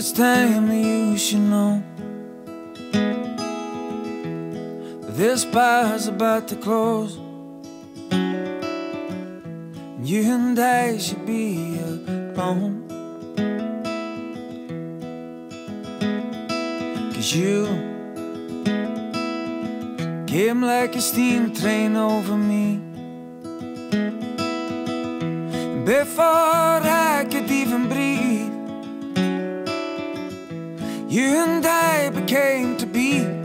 it's time that you should know. This bar's about to close. You and I should be alone. Cause you came like a steam train over me. Before I could even breathe You and I became to be